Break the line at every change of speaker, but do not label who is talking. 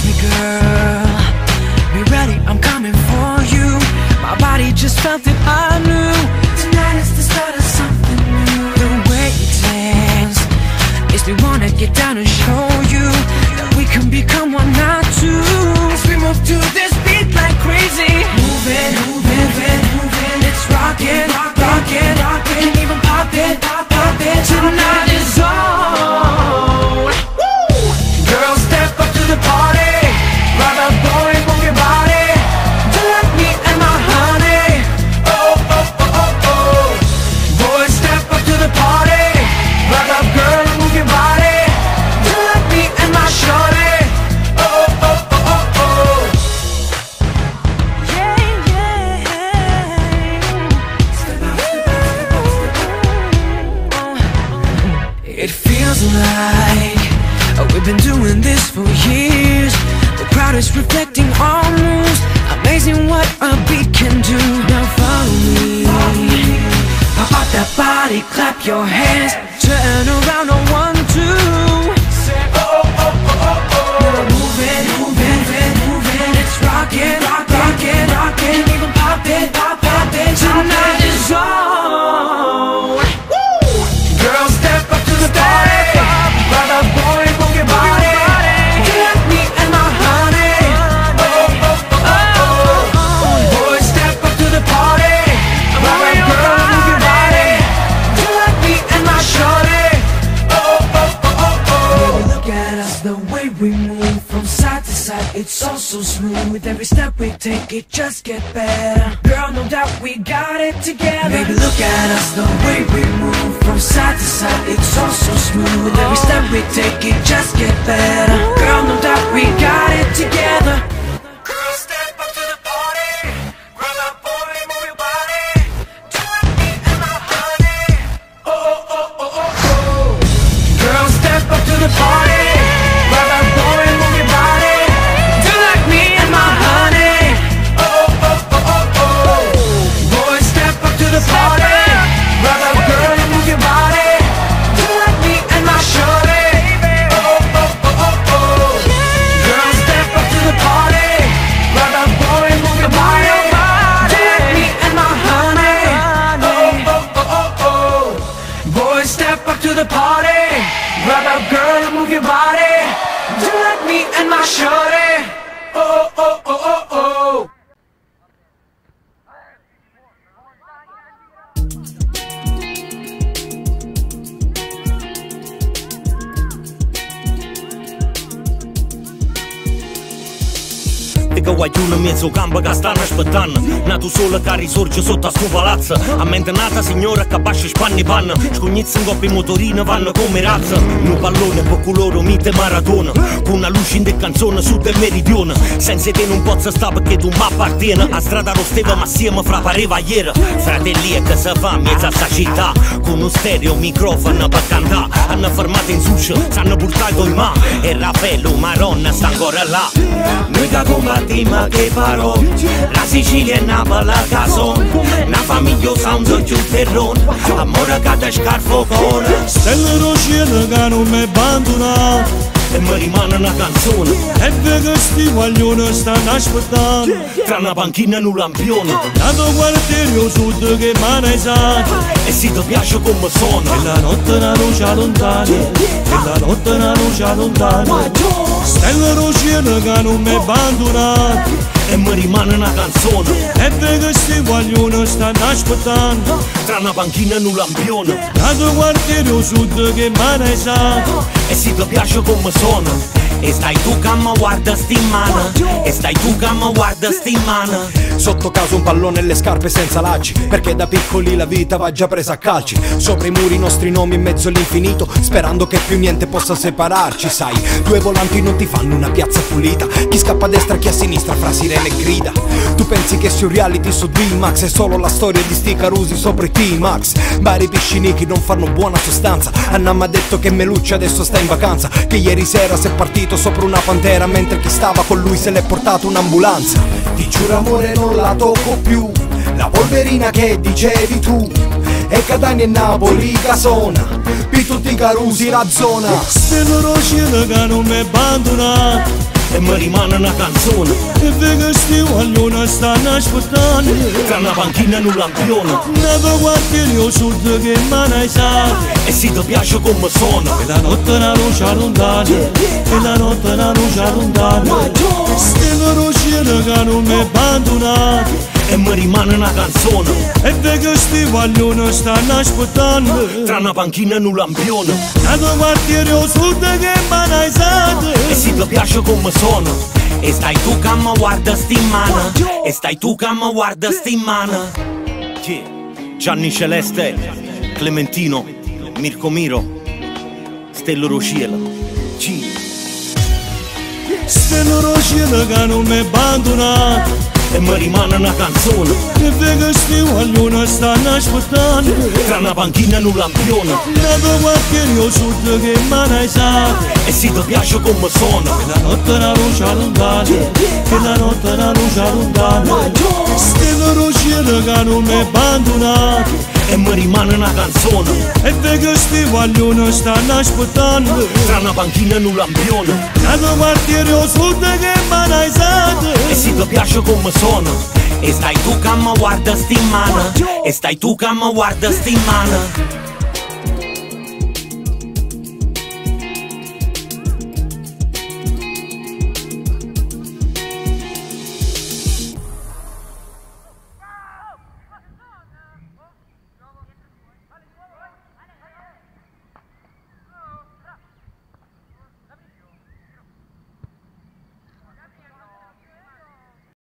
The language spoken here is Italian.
touch me, girl. Be ready, I'm coming for you. My body just felt it. I knew. Tonight is the start of something new. The way you dance is the wanna get down and like oh, we've been doing this for years. The crowd is reflecting our moves. Amazing what a beat can do. Now follow me. Pop that body, clap your hands. Turn around on one, two. Now oh, oh, move it, move it, move it, move it. It's rockin', rockin'. Even pop it. Tonight it just get better. Girl, no doubt we got it together. Baby, look at us, the way we move from side to side. It's all so smooth. With every step we take, it just get better. Girl, no doubt we got it together. Do like me and my shorty. Oh, oh, oh, oh, oh. oh.
In mezzo campo che stanno aspettando Nato solo che risorge sotto a sto palazzo A mente nata signora che bascia spanni panna Scognizza in coppia motorino vanno come razza Un pallone per loro mite maratona Con una luce in de canzone su del meridione Senza te non posso stare perché tu mi appartiene A strada lo steva ma assieme fra pareva ieri Fratelli e che si fa in mezzo a sta città Con un stereo microfono per cantare Hanno fermato in sushi, s'hanno portato in mano E Raffaello Maronna sta ancora là Noi che combattiamo che farò La Sicilia e Napoli a caso Una famiglia sound giù terrone Amore che ti scarfo cuore
Stelle rociere che non mi abbandona
E mi rimane una canzone
E vedo sti guaglioni stanno aspettando
Tra una panchina e un lampione
Dato quartiere o sud che mane sa
E se ti piace come suona.
E la notte una luce lontana. E la notte una luce lontana. Stelle rociere che non mi abbandona
E mi rimane una canzone.
E vedo sti guaglioni stanno aspettando.
Tra una panchina e un lampione.
Dato quartiere sud che mane sa.
E se ti piace come suona E stai tu che mi guarda sti in mano E stai tu che mi guarda sti in mano
Sotto casa un pallone e le scarpe senza lacci Perché da piccoli la vita va già presa a calci. Sopra i muri i nostri nomi in mezzo all'infinito Sperando che più niente possa separarci Sai, due volanti non ti fanno una piazza pulita. Chi scappa a destra, chi a sinistra, fra sirene e grida. Tu pensi che sia un reality su D-Max È solo la storia di sti carusi sopra i T-Max. Vari piscini che non fanno buona sostanza. Anna mi ha detto che Melucci adesso sta in vacanza Che ieri sera si è partito sopra una pantera Mentre chi stava con lui se l'è portato un'ambulanza. Ti giuro amore non la tocco più. La polverina che dicevi tu E Catania e Napoli casona Per tutti i carusi la zona.
Stelle rociere che non mi abbandona
E mi rimane una canzone.
E vedo sti guaglioni guaglione stanno aspettando
Tra una panchina e un lampione.
Nato quartiere o sud che mana esate
E se ti piace come suona.
E la notte una luce lontana E la notte una luce lontana Stelle rosciere che non mi abbandonate
E mi rimane una canzone.
E perché sti guaglione stanno aspettando.
Tra una panchina e un lampione.
Nato quartiere o sud che mana esate
E se ti piace come suona E stai tu che mi guarda sti mano. E stai tu che mi guarda sti mano? Gianni Celeste Clementino Mirko Miro Stello Rociela. Chi?
Stelo roșie ga nume banduna
E mărimană na canțon. Te
vegă știu al lună sta n-aș
putan Crana banchina nu la piona
Na doua chiar eu sută che manai sa
E si do piașo cum mă sonă.
Che la notte la rușa lungane Che la notte la rușa lungane Stelo roșie ga nume banduna abbandonate
E mi rimane una canzone
E perché sti guaglione stanno aspettando
Tra una panchina e un lampione
Nato quartiere o sud che mana esate
E se ti piace come suona E stai tu che mi guarda sti in mano E stai tu che mi guarda sti in mano